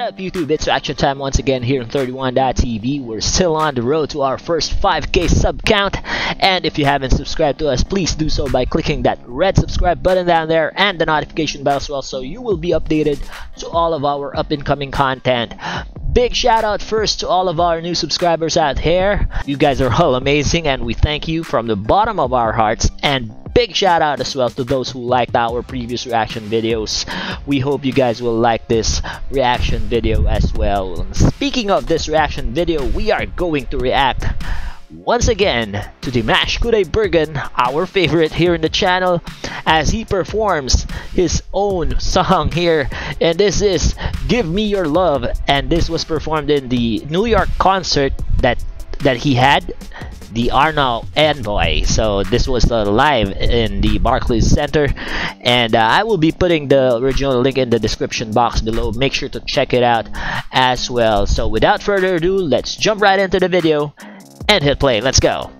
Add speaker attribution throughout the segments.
Speaker 1: up YouTube? It's action time once again here on 31.tv. We're still on the road to our first 5k sub count. And if you haven't subscribed to us, please do so by clicking that red subscribe button down there and the notification bell as well so you will be updated to all of our up and coming content. Big shout out first to all of our new subscribers out here. You guys are all amazing and we thank you from the bottom of our hearts and big shout out as well to those who liked our previous reaction videos. We hope you guys will like this reaction video as well. Speaking of this reaction video, we are going to react once again to Dimash Kudaibergen, our favorite here in the channel, as he performs his own song here. And this is Give Me Your Love, and this was performed in the New York concert that that he had the Arnau Envoy. So this was uh, live in the Barclays Center, and uh, I will be putting the original link in the description box below. Make sure to check it out as well. So without further ado, let's jump right into the video and hit play. Let's go.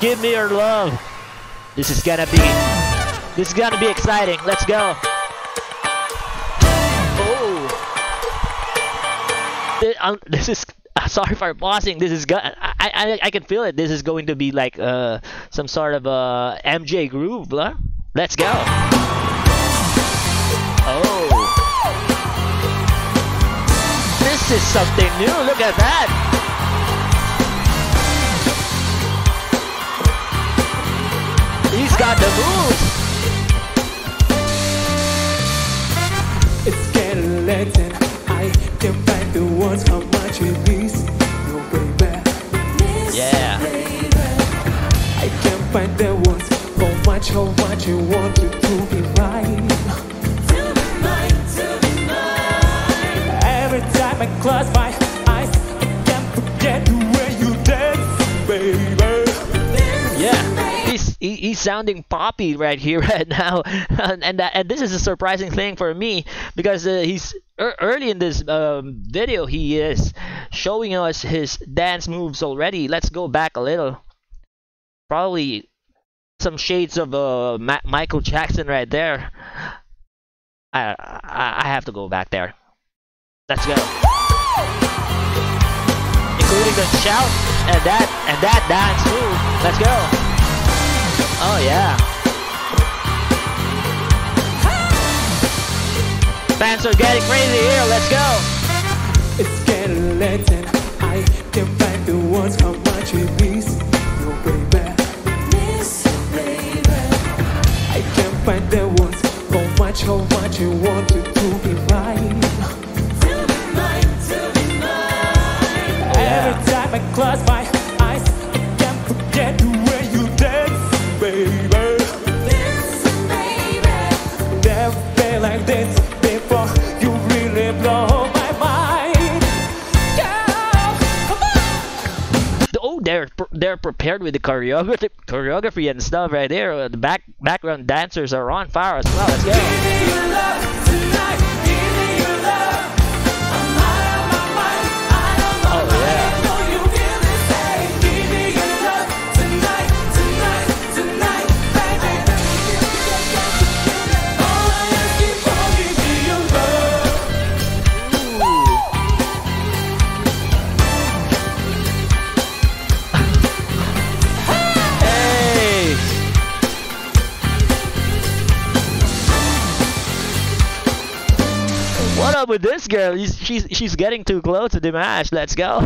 Speaker 1: Give me your love. This is gonna be this is gonna be exciting. Let's go. Oh. This, um, this is sorry for pausing. This is I, I I can feel it. This is going to be like uh some sort of uh MJ groove, huh? Let's go. Oh. This is something new. Look at that. Got the moves.
Speaker 2: It's getting late and I can't find the words how much it means. No baby.
Speaker 1: Yeah.
Speaker 2: I can't find the words how much how much you want to do me right. To be mine, to be mine. Every time I
Speaker 1: close my he, he's sounding poppy right here right now, and and, that, and this is a surprising thing for me because uh, he's er, early in this um, video he is showing us his dance moves already. Let's go back a little, probably some shades of uh, Ma Michael Jackson right there. I, I I have to go back there. Let's go. Including the shout and that and that dance move. Let's go. Oh yeah. Fans are getting crazy here. Let's go.
Speaker 2: It's getting late and I can't find the words how much it means. No baby. Miss baby I can't find the words how much how much you want to do me right. Every time I close my
Speaker 1: they're prepared with the choreography, choreography and stuff right there. The back background dancers are on fire as well. Let's go. With this girl? She's she's, getting too close to Dimash. Let's go.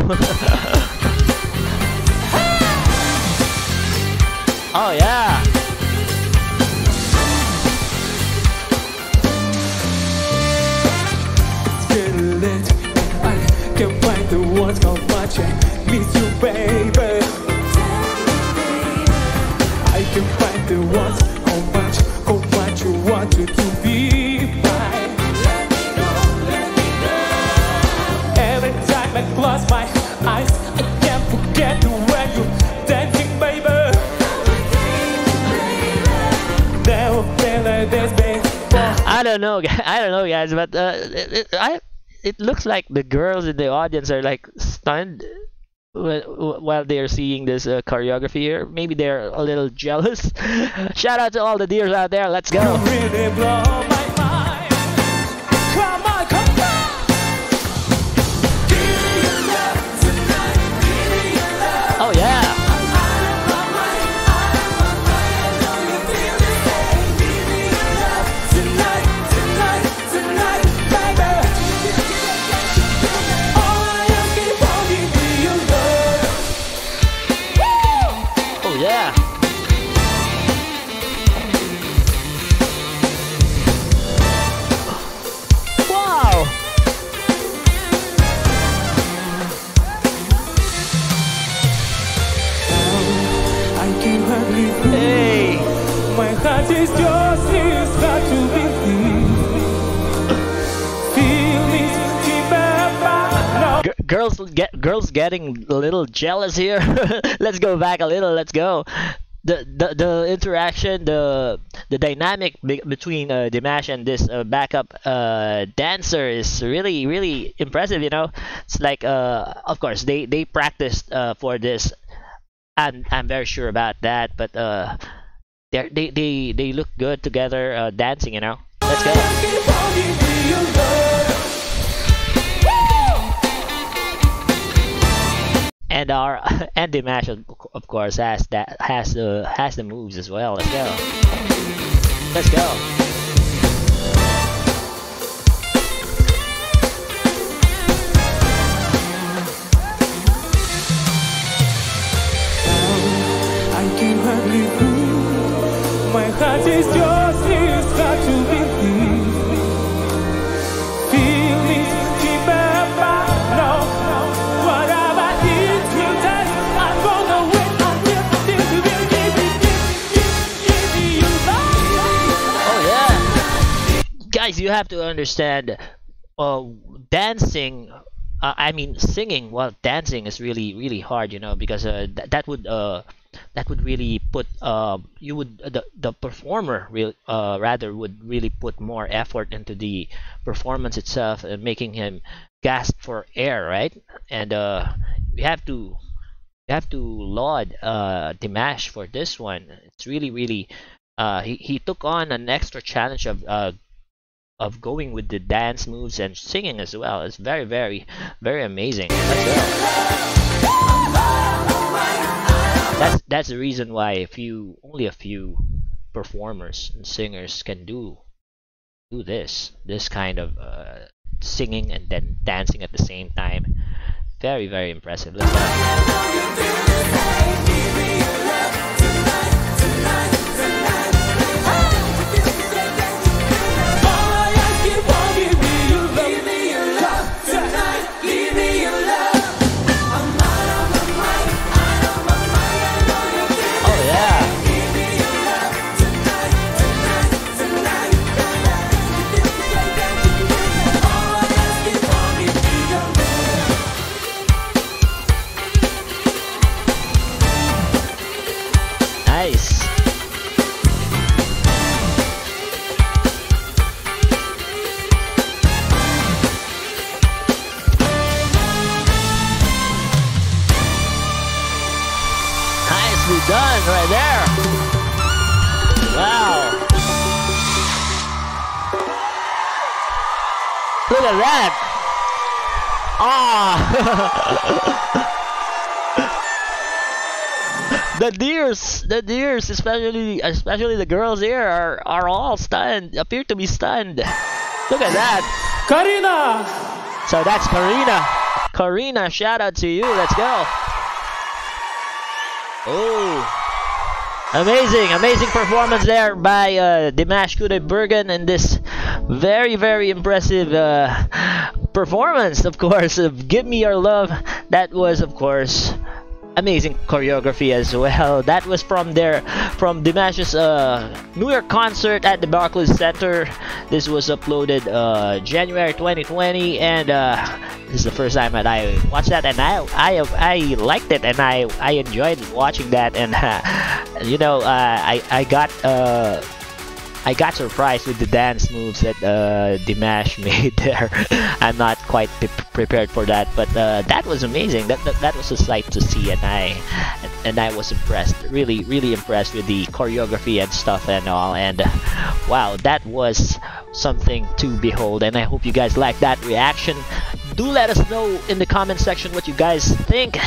Speaker 1: oh yeah.
Speaker 2: Baby. I can find the you want to be
Speaker 1: don't know, I don't know, guys, but uh, it, it- I it looks like the girls in the audience are like stunned while they're seeing this uh, choreography here. Maybe they're a little jealous. Shout out to all the Dears out there. Let's go. Girls getting a little jealous here. let's go back a little. Let's go. The, the the interaction, the the dynamic be- between uh, Dimash and this uh, backup uh, dancer is really really impressive. You know, it's like uh, of course they they practiced uh, for this. I'm I'm very sure about that. But uh, they they they look good together uh, dancing. You know, let's go. And our and of, of course has that has the has the moves as well. Let's go. Let's go. Guys, you have to understand. Uh, dancing. Uh, I mean, singing while dancing is really really hard. You know, because uh, th- that would uh that would really put uh, you would the, the performer uh, rather would really put more effort into the performance itself and making him gasp for air right and uh, we have to we have to laud uh, Dimash for this one it's really really uh, he, he took on an extra challenge of uh, of going with the dance moves and singing as well it's very very very amazing let's go that's that's the reason why a few only a few performers and singers can do do this this kind of uh, singing and then dancing at the same time. Very very impressive nice. Nicely done right there. Wow. Look at that. Ah the Dears the Dears especially especially the girls here are are all stunned appear to be stunned. Look at that.
Speaker 2: Karina,
Speaker 1: so that's Karina. Karina shout out to you. Let's go. Oh amazing amazing performance there by uh, Dimash Kudaibergen and this very very impressive uh, performance of course of Give Me Your Love. That was of course amazing choreography as well. That was from their from Dimash's uh, New York concert at the Barclays Center. This was uploaded uh, January 2020, and uh, this is the first time that I watched that, and I I I liked it, and I I enjoyed watching that, and uh, you know uh, I I got. I got surprised with the dance moves that uh, Dimash made there. I'm not quite pre- prepared for that, but uh, that was amazing. That, that that was a sight to see, and I and I was impressed. Really, really impressed with the choreography and stuff and all. And wow, that was something to behold. And I hope you guys like that reaction. Do let us know in the comment section what you guys think.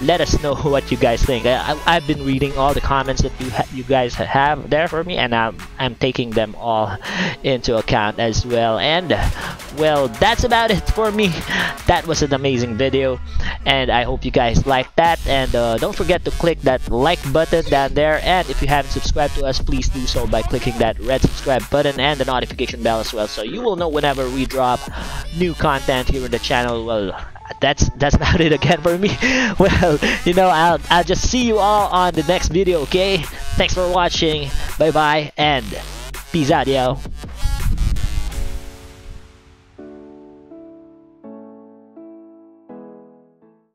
Speaker 1: Let us know what you guys think. I, have been reading all the comments that you you guys have there for me, and I'm I'm taking them all into account as well. And well, that's about it for me. That was an amazing video, and I hope you guys liked that. And uh, don't forget to click that like button down there. And if you haven't subscribed to us, please do so by clicking that red subscribe button and the notification bell as well, so you will know whenever we drop new content here in the channel. Well, that's that's about it again for me. well, you know, I'll I'll just see you all on the next video. Okay, thanks for watching. Bye bye and peace out, yo.